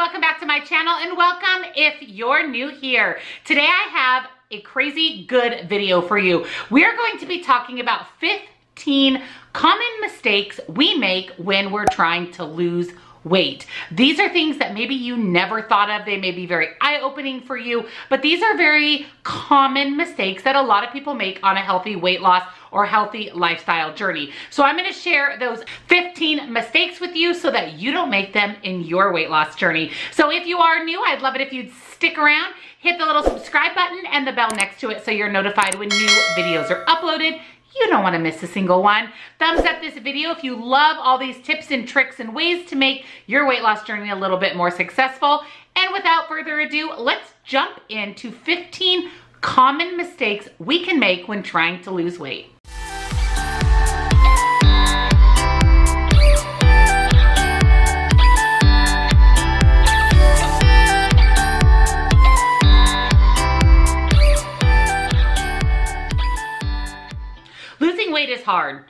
welcome back to my channel and welcome if you're new here. Today I have a crazy good video for you. We are going to be talking about 15 common mistakes we make when we're trying to lose weight. These are things that maybe you never thought of. They may be very eye-opening for you, but these are very common mistakes that a lot of people make on a healthy weight loss or healthy lifestyle journey. So I'm gonna share those 15 mistakes with you so that you don't make them in your weight loss journey. So if you are new, I'd love it if you'd stick around, hit the little subscribe button and the bell next to it so you're notified when new videos are uploaded. You don't wanna miss a single one. Thumbs up this video if you love all these tips and tricks and ways to make your weight loss journey a little bit more successful. And without further ado, let's jump into 15 common mistakes we can make when trying to lose weight. Weight is hard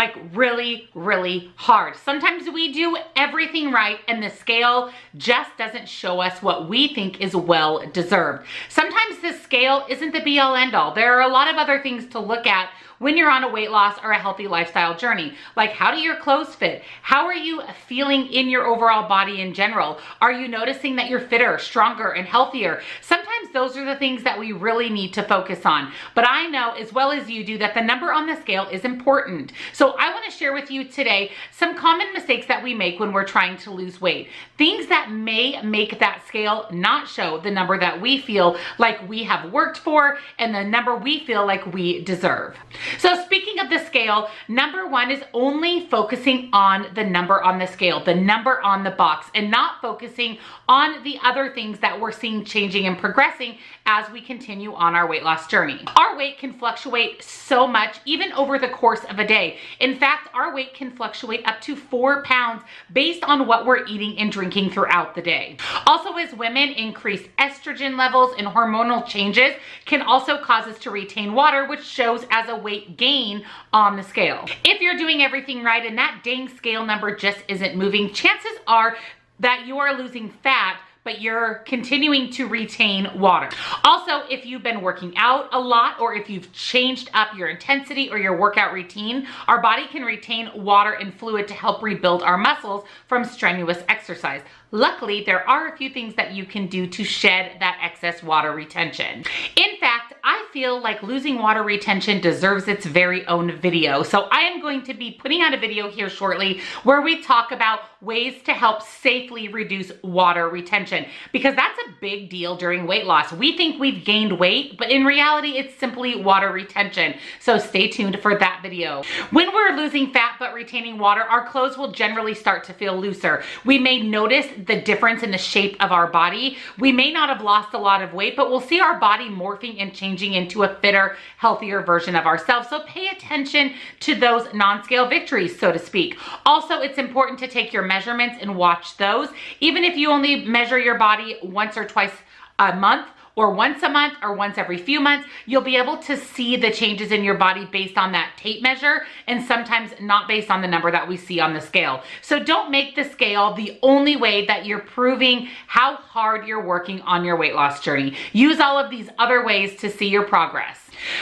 like really, really hard. Sometimes we do everything right and the scale just doesn't show us what we think is well deserved. Sometimes the scale isn't the be all end all. There are a lot of other things to look at when you're on a weight loss or a healthy lifestyle journey. Like how do your clothes fit? How are you feeling in your overall body in general? Are you noticing that you're fitter, stronger, and healthier? Sometimes those are the things that we really need to focus on. But I know as well as you do that the number on the scale is important. So I wanna share with you today some common mistakes that we make when we're trying to lose weight. Things that may make that scale not show the number that we feel like we have worked for and the number we feel like we deserve. So speaking of the scale, number one is only focusing on the number on the scale, the number on the box, and not focusing on the other things that we're seeing changing and progressing as we continue on our weight loss journey. Our weight can fluctuate so much, even over the course of a day. In fact, our weight can fluctuate up to four pounds based on what we're eating and drinking throughout the day. Also, as women, increased estrogen levels and hormonal changes can also cause us to retain water, which shows as a weight gain on the scale. If you're doing everything right and that dang scale number just isn't moving, chances are that you are losing fat but you're continuing to retain water. Also, if you've been working out a lot or if you've changed up your intensity or your workout routine, our body can retain water and fluid to help rebuild our muscles from strenuous exercise. Luckily, there are a few things that you can do to shed that excess water retention. In fact, I feel like losing water retention deserves its very own video. So I am going to be putting out a video here shortly where we talk about ways to help safely reduce water retention because that's a big deal during weight loss. We think we've gained weight, but in reality, it's simply water retention. So stay tuned for that video. When we're losing fat but retaining water, our clothes will generally start to feel looser. We may notice the difference in the shape of our body. We may not have lost a lot of weight, but we'll see our body morphing and changing into a fitter, healthier version of ourselves. So pay attention to those non-scale victories, so to speak. Also, it's important to take your measurements and watch those. Even if you only measure your body once or twice a month, or once a month or once every few months, you'll be able to see the changes in your body based on that tape measure and sometimes not based on the number that we see on the scale. So don't make the scale the only way that you're proving how hard you're working on your weight loss journey. Use all of these other ways to see your progress.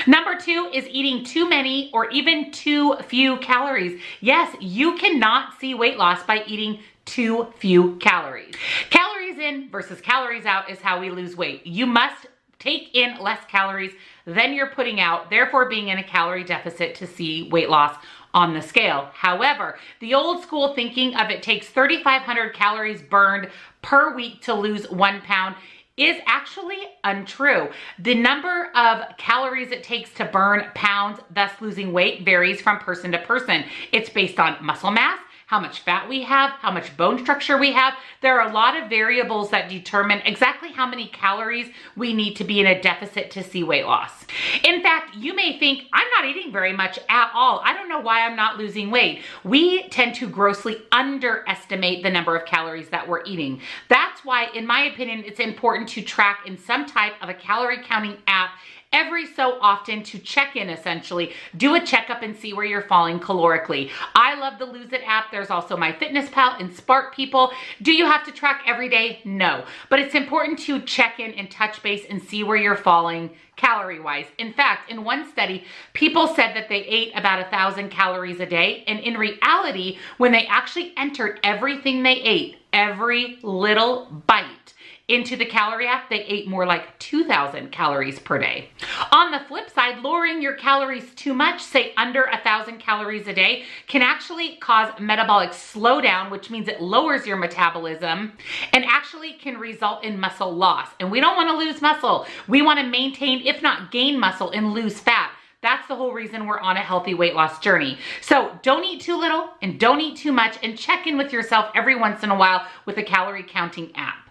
Number two is eating too many or even too few calories. Yes, you cannot see weight loss by eating too few calories. Calories in versus calories out is how we lose weight. You must take in less calories than you're putting out, therefore being in a calorie deficit to see weight loss on the scale. However, the old school thinking of it takes 3,500 calories burned per week to lose one pound is actually untrue. The number of calories it takes to burn pounds, thus losing weight, varies from person to person. It's based on muscle mass, how much fat we have, how much bone structure we have. There are a lot of variables that determine exactly how many calories we need to be in a deficit to see weight loss. In fact, you may think, I'm not eating very much at all. I don't know why I'm not losing weight. We tend to grossly underestimate the number of calories that we're eating. That's why, in my opinion, it's important to track in some type of a calorie counting app every so often to check in essentially, do a checkup and see where you're falling calorically. I love the Lose It app. There's also MyFitnessPal and SparkPeople. Do you have to track every day? No, but it's important to check in and touch base and see where you're falling calorie wise. In fact, in one study, people said that they ate about a thousand calories a day. And in reality, when they actually entered everything they ate, every little bite, into the calorie app, they ate more like 2,000 calories per day. On the flip side, lowering your calories too much, say under 1,000 calories a day, can actually cause metabolic slowdown, which means it lowers your metabolism and actually can result in muscle loss. And we don't wanna lose muscle. We wanna maintain, if not gain muscle and lose fat. That's the whole reason we're on a healthy weight loss journey. So don't eat too little and don't eat too much and check in with yourself every once in a while with a calorie counting app.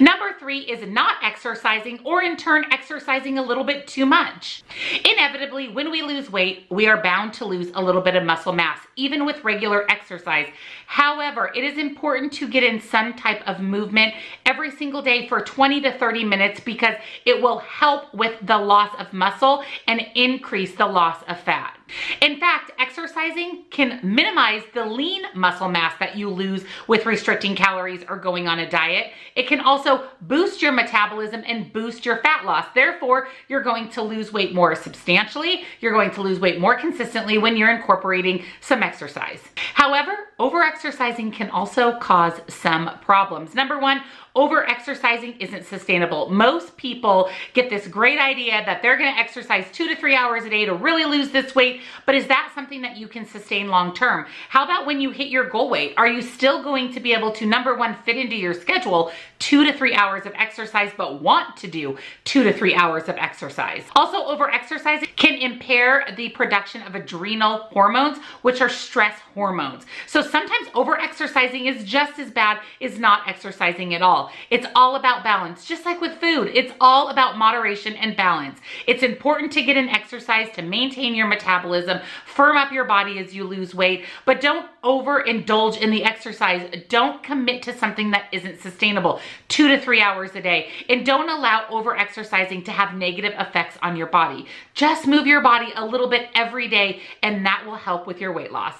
Number three is not exercising or in turn exercising a little bit too much. Inevitably, when we lose weight, we are bound to lose a little bit of muscle mass, even with regular exercise. However, it is important to get in some type of movement every single day for 20 to 30 minutes because it will help with the loss of muscle and increase the loss of fat. Exercising can minimize the lean muscle mass that you lose with restricting calories or going on a diet. It can also boost your metabolism and boost your fat loss. Therefore, you're going to lose weight more substantially. You're going to lose weight more consistently when you're incorporating some exercise. However, over-exercising can also cause some problems. Number one, over exercising isn't sustainable. Most people get this great idea that they're gonna exercise two to three hours a day to really lose this weight, but is that something that you can sustain long term? How about when you hit your goal weight? Are you still going to be able to, number one, fit into your schedule two to three hours of exercise, but want to do two to three hours of exercise? Also, over exercising can impair the production of adrenal hormones, which are stress hormones. So sometimes over exercising is just as bad as not exercising at all. It's all about balance, just like with food. It's all about moderation and balance. It's important to get an exercise to maintain your metabolism, firm up your body as you lose weight, but don't overindulge in the exercise. Don't commit to something that isn't sustainable, two to three hours a day. And don't allow over exercising to have negative effects on your body. Just move your body a little bit every day and that will help with your weight loss.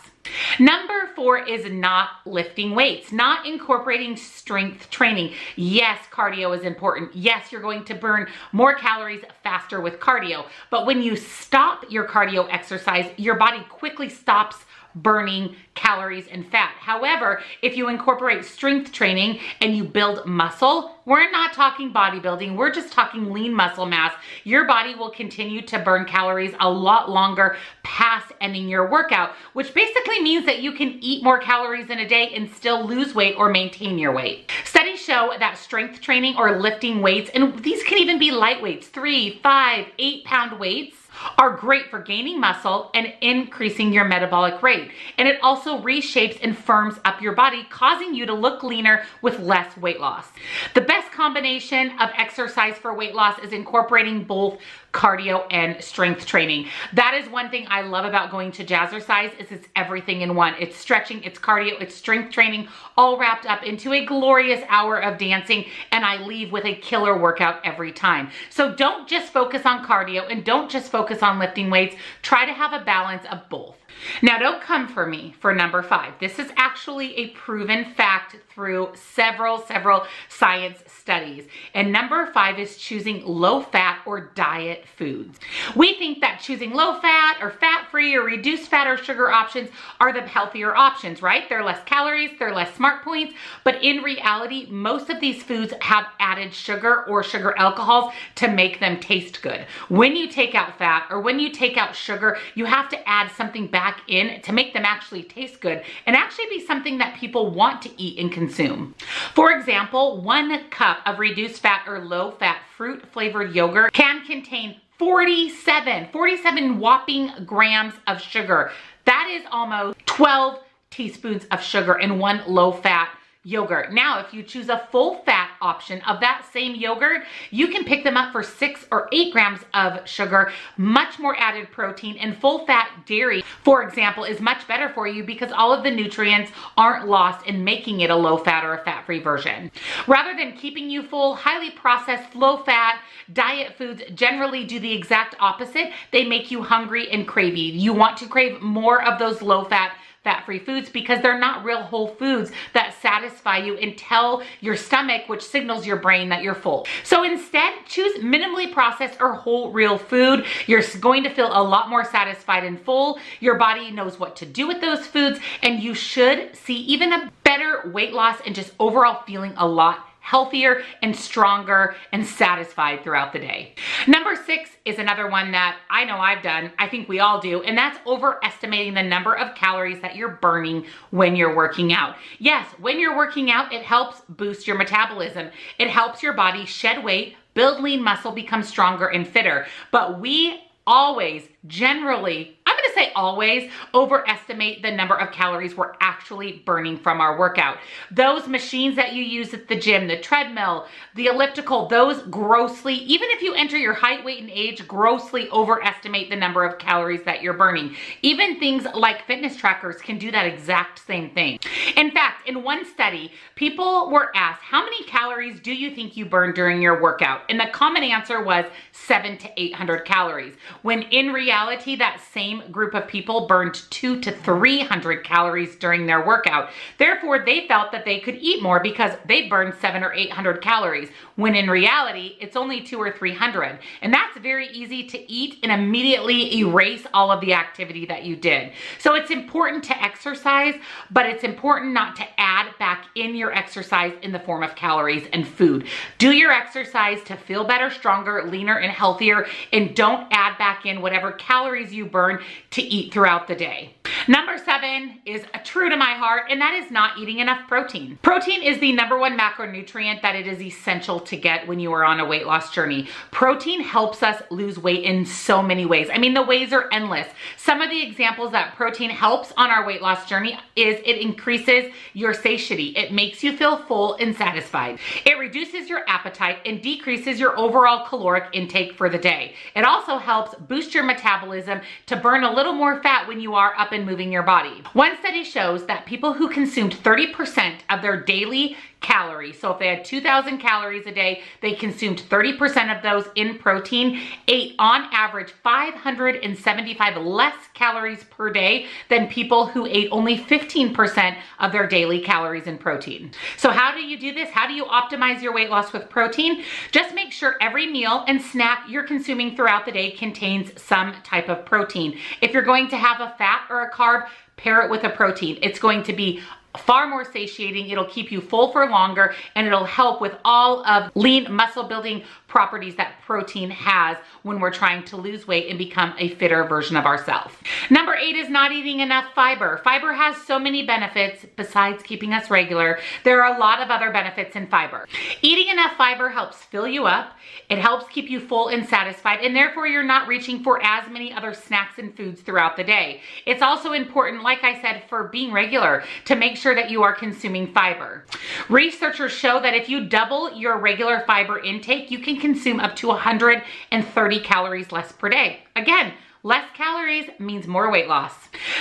Number four is not lifting weights, not incorporating strength training. Yes, cardio is important. Yes, you're going to burn more calories faster with cardio. But when you stop your cardio exercise, your body quickly stops burning calories and fat. However, if you incorporate strength training and you build muscle, we're not talking bodybuilding, we're just talking lean muscle mass. Your body will continue to burn calories a lot longer past ending your workout, which basically means that you can eat more calories in a day and still lose weight or maintain your weight. Studies show that strength training or lifting weights, and these can even be light weights, three, five, eight pound weights, are great for gaining muscle and increasing your metabolic rate. And it also reshapes and firms up your body, causing you to look leaner with less weight loss. The best combination of exercise for weight loss is incorporating both cardio and strength training. That is one thing I love about going to Jazzercise is it's everything in one. It's stretching, it's cardio, it's strength training, all wrapped up into a glorious hour of dancing and I leave with a killer workout every time. So don't just focus on cardio and don't just focus on lifting weights. Try to have a balance of both. Now don't come for me for number five. This is actually a proven fact through several, several science studies. And number five is choosing low fat or diet foods. We think that choosing low fat or fat free or reduced fat or sugar options are the healthier options, right? They're less calories, they're less smart points, but in reality, most of these foods have added sugar or sugar alcohols to make them taste good. When you take out fat or when you take out sugar, you have to add something back back in to make them actually taste good and actually be something that people want to eat and consume. For example, one cup of reduced fat or low fat fruit flavored yogurt can contain 47, 47 whopping grams of sugar. That is almost 12 teaspoons of sugar in one low fat yogurt. Now, if you choose a full fat option of that same yogurt, you can pick them up for six or eight grams of sugar, much more added protein, and full fat dairy, for example, is much better for you because all of the nutrients aren't lost in making it a low fat or a fat free version. Rather than keeping you full, highly processed, low fat diet foods generally do the exact opposite. They make you hungry and cravey. You want to crave more of those low fat fat-free foods because they're not real whole foods that satisfy you and tell your stomach, which signals your brain that you're full. So instead, choose minimally processed or whole real food. You're going to feel a lot more satisfied and full. Your body knows what to do with those foods and you should see even a better weight loss and just overall feeling a lot healthier and stronger and satisfied throughout the day. Number six is another one that I know I've done, I think we all do, and that's overestimating the number of calories that you're burning when you're working out. Yes, when you're working out, it helps boost your metabolism. It helps your body shed weight, build lean muscle, become stronger and fitter. But we always, generally, say always overestimate the number of calories we're actually burning from our workout. Those machines that you use at the gym, the treadmill, the elliptical, those grossly, even if you enter your height, weight, and age, grossly overestimate the number of calories that you're burning. Even things like fitness trackers can do that exact same thing. In fact, in one study, people were asked, how many calories do you think you burn during your workout? And the common answer was seven to 800 calories. When in reality, that same group of people burned two to 300 calories during their workout. Therefore, they felt that they could eat more because they burned seven or 800 calories, when in reality, it's only two or 300. And that's very easy to eat and immediately erase all of the activity that you did. So it's important to exercise, but it's important not to add back in your exercise in the form of calories and food. Do your exercise to feel better, stronger, leaner, and healthier, and don't add back in whatever calories you burn to eat throughout the day. Number seven is true to my heart, and that is not eating enough protein. Protein is the number one macronutrient that it is essential to get when you are on a weight loss journey. Protein helps us lose weight in so many ways. I mean, the ways are endless. Some of the examples that protein helps on our weight loss journey is it increases your satiety. It makes you feel full and satisfied. It reduces your appetite and decreases your overall caloric intake for the day. It also helps boost your metabolism to burn a little more fat when you are up and moving your body. One study shows that people who consumed 30% of their daily calories. So if they had 2,000 calories a day, they consumed 30% of those in protein, ate on average 575 less calories per day than people who ate only 15% of their daily calories in protein. So how do you do this? How do you optimize your weight loss with protein? Just make sure every meal and snack you're consuming throughout the day contains some type of protein. If you're going to have a fat or a carb, pair it with a protein. It's going to be far more satiating. It'll keep you full for longer and it'll help with all of lean muscle building properties that protein has when we're trying to lose weight and become a fitter version of ourselves. Number eight is not eating enough fiber. Fiber has so many benefits besides keeping us regular. There are a lot of other benefits in fiber. Eating enough fiber helps fill you up. It helps keep you full and satisfied and therefore you're not reaching for as many other snacks and foods throughout the day. It's also important, like I said, for being regular to make sure that you are consuming fiber. Researchers show that if you double your regular fiber intake, you can consume up to 130 calories less per day. Again, Less calories means more weight loss.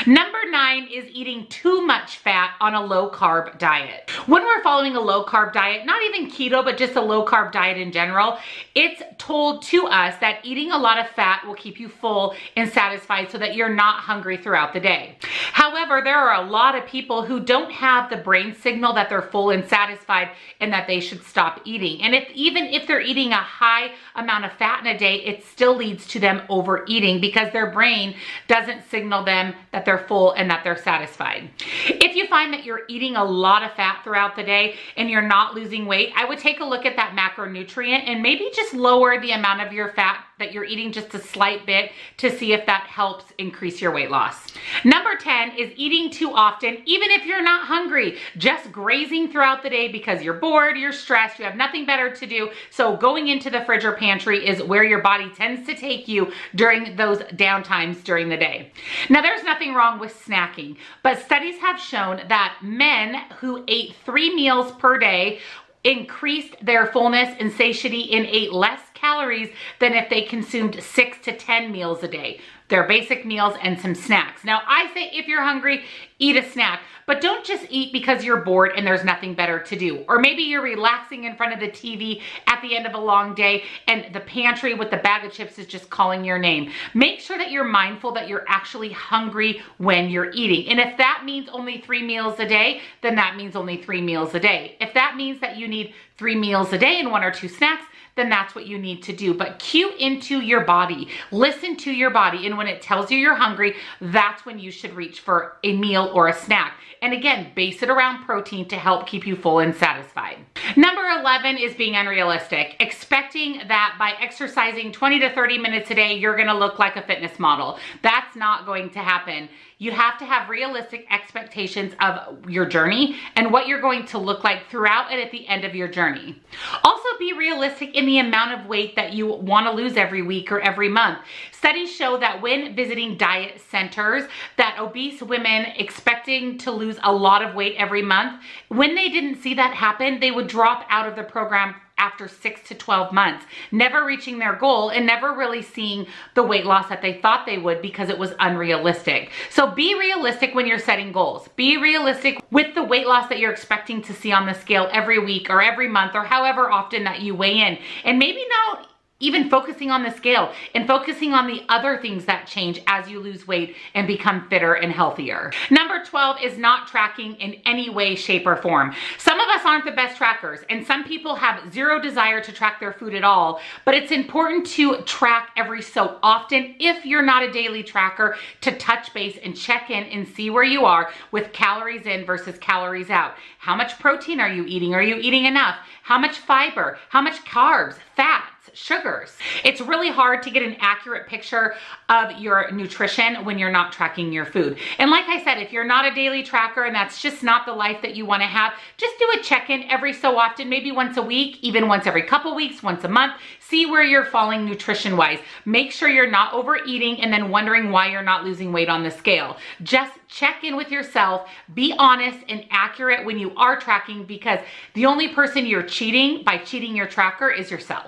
Number nine is eating too much fat on a low carb diet. When we're following a low carb diet, not even keto, but just a low carb diet in general, it's told to us that eating a lot of fat will keep you full and satisfied so that you're not hungry throughout the day. However, there are a lot of people who don't have the brain signal that they're full and satisfied and that they should stop eating. And if even if they're eating a high amount of fat in a day, it still leads to them overeating because their brain doesn't signal them that they're full and that they're satisfied. If you find that you're eating a lot of fat throughout the day and you're not losing weight, I would take a look at that macronutrient and maybe just lower the amount of your fat that you're eating just a slight bit to see if that helps increase your weight loss. Number 10 is eating too often, even if you're not hungry, just grazing throughout the day because you're bored, you're stressed, you have nothing better to do. So going into the fridge or pantry is where your body tends to take you during those downtimes during the day. Now there's nothing wrong with snacking, but studies have shown that men who ate three meals per day increased their fullness and satiety and ate less calories than if they consumed six to 10 meals a day their basic meals and some snacks. Now, I say if you're hungry, eat a snack, but don't just eat because you're bored and there's nothing better to do. Or maybe you're relaxing in front of the TV at the end of a long day and the pantry with the bag of chips is just calling your name. Make sure that you're mindful that you're actually hungry when you're eating. And if that means only three meals a day, then that means only three meals a day. If that means that you need three meals a day and one or two snacks, then that's what you need to do. But cue into your body, listen to your body. And when it tells you you're hungry, that's when you should reach for a meal or a snack. And again, base it around protein to help keep you full and satisfied. Number 11 is being unrealistic, expecting that by exercising 20 to 30 minutes a day, you're gonna look like a fitness model. That's not going to happen. You have to have realistic expectations of your journey and what you're going to look like throughout and at the end of your journey. Also be realistic in the amount of weight that you wanna lose every week or every month. Studies show that when visiting diet centers, that obese women expecting to lose a lot of weight every month, when they didn't see that happen, they would drop out of the program after six to 12 months, never reaching their goal and never really seeing the weight loss that they thought they would because it was unrealistic. So be realistic when you're setting goals. Be realistic with the weight loss that you're expecting to see on the scale every week or every month or however often that you weigh in. And maybe not even focusing on the scale and focusing on the other things that change as you lose weight and become fitter and healthier. Number 12 is not tracking in any way, shape, or form. Some of us aren't the best trackers and some people have zero desire to track their food at all, but it's important to track every so often if you're not a daily tracker to touch base and check in and see where you are with calories in versus calories out. How much protein are you eating? Are you eating enough? How much fiber? How much carbs, fat? sugars. It's really hard to get an accurate picture of your nutrition when you're not tracking your food. And like I said, if you're not a daily tracker and that's just not the life that you wanna have, just do a check-in every so often, maybe once a week, even once every couple weeks, once a month. See where you're falling nutrition-wise. Make sure you're not overeating and then wondering why you're not losing weight on the scale. Just check in with yourself, be honest and accurate when you are tracking because the only person you're cheating by cheating your tracker is yourself.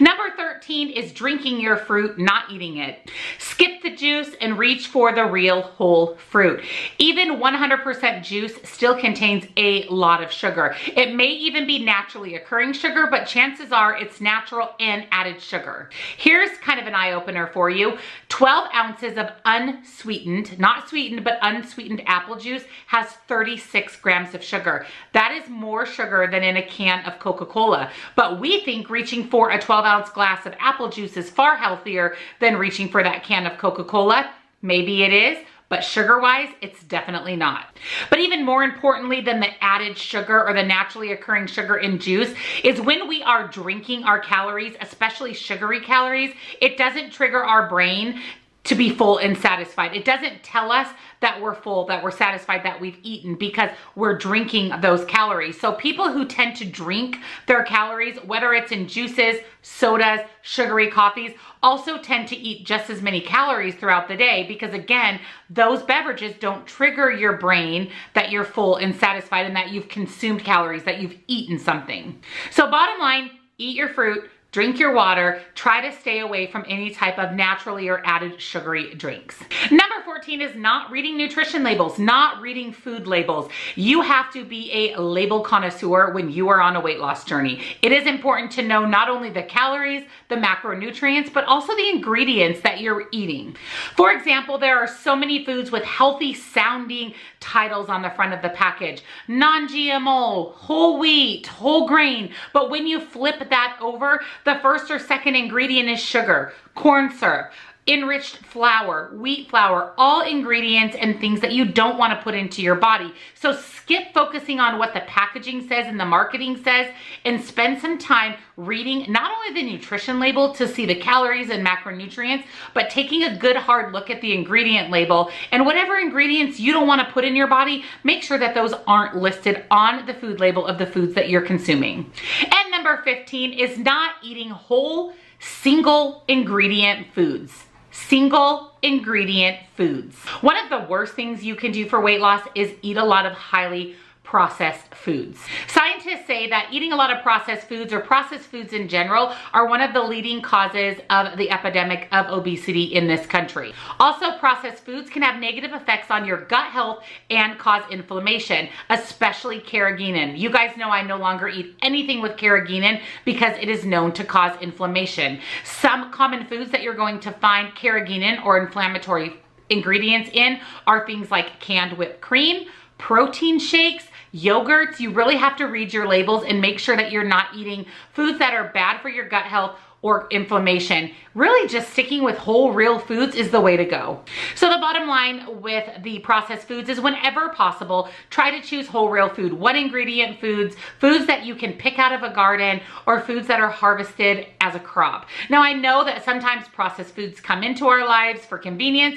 Number 13 is drinking your fruit, not eating it. Skip the juice and reach for the real whole fruit. Even 100% juice still contains a lot of sugar. It may even be naturally occurring sugar, but chances are it's natural and added sugar. Here's kind of an eye opener for you. 12 ounces of unsweetened, not sweetened, but unsweetened apple juice has 36 grams of sugar. That is more sugar than in a can of Coca-Cola. But we think reaching for a 12 ounce glass of apple juice is far healthier than reaching for that can of Coca-Cola. Maybe it is, but sugar-wise, it's definitely not. But even more importantly than the added sugar or the naturally occurring sugar in juice is when we are drinking our calories, especially sugary calories, it doesn't trigger our brain to be full and satisfied. It doesn't tell us that we're full, that we're satisfied, that we've eaten because we're drinking those calories. So people who tend to drink their calories, whether it's in juices, sodas, sugary coffees, also tend to eat just as many calories throughout the day because again, those beverages don't trigger your brain that you're full and satisfied and that you've consumed calories, that you've eaten something. So bottom line, eat your fruit, drink your water, try to stay away from any type of naturally or added sugary drinks. Number 14 is not reading nutrition labels, not reading food labels. You have to be a label connoisseur when you are on a weight loss journey. It is important to know not only the calories, the macronutrients, but also the ingredients that you're eating. For example, there are so many foods with healthy sounding titles on the front of the package. Non-GMO, whole wheat, whole grain. But when you flip that over, the first or second ingredient is sugar, corn syrup, enriched flour, wheat flour, all ingredients and things that you don't want to put into your body. So skip focusing on what the packaging says and the marketing says and spend some time reading not only the nutrition label to see the calories and macronutrients, but taking a good hard look at the ingredient label and whatever ingredients you don't want to put in your body, make sure that those aren't listed on the food label of the foods that you're consuming. And number 15 is not eating whole single ingredient foods single ingredient foods. One of the worst things you can do for weight loss is eat a lot of highly processed foods. Scientists say that eating a lot of processed foods or processed foods in general are one of the leading causes of the epidemic of obesity in this country. Also, processed foods can have negative effects on your gut health and cause inflammation, especially carrageenan. You guys know I no longer eat anything with carrageenan because it is known to cause inflammation. Some common foods that you're going to find carrageenan or inflammatory ingredients in are things like canned whipped cream, protein shakes, yogurts, you really have to read your labels and make sure that you're not eating foods that are bad for your gut health or inflammation. Really just sticking with whole real foods is the way to go. So the bottom line with the processed foods is whenever possible, try to choose whole real food, one ingredient foods, foods that you can pick out of a garden or foods that are harvested as a crop. Now I know that sometimes processed foods come into our lives for convenience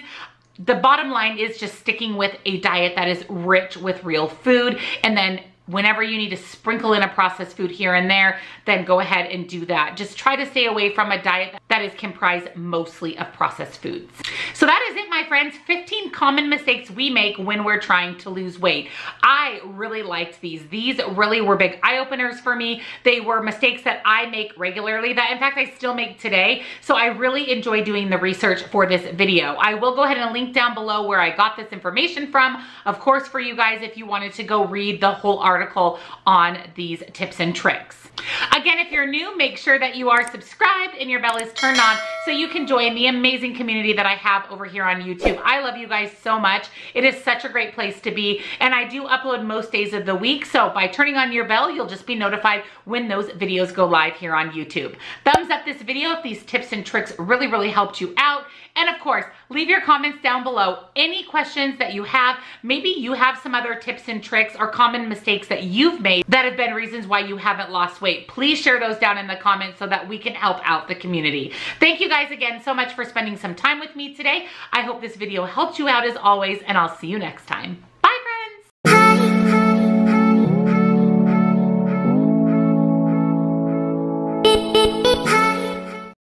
the bottom line is just sticking with a diet that is rich with real food and then whenever you need to sprinkle in a processed food here and there, then go ahead and do that. Just try to stay away from a diet that is comprised mostly of processed foods. So that is it, my friends. 15 common mistakes we make when we're trying to lose weight. I really liked these. These really were big eye openers for me. They were mistakes that I make regularly that in fact I still make today. So I really enjoy doing the research for this video. I will go ahead and link down below where I got this information from. Of course, for you guys, if you wanted to go read the whole article article on these tips and tricks. Again, if you're new, make sure that you are subscribed and your bell is turned on so you can join the amazing community that I have over here on YouTube. I love you guys so much. It is such a great place to be. And I do upload most days of the week. So by turning on your bell, you'll just be notified when those videos go live here on YouTube. Thumbs up this video if these tips and tricks really, really helped you out. And of course, leave your comments down below. Any questions that you have, maybe you have some other tips and tricks or common mistakes that you've made that have been reasons why you haven't lost weight. Please share those down in the comments so that we can help out the community. Thank you guys again so much for spending some time with me today. I hope this video helped you out as always, and I'll see you next time.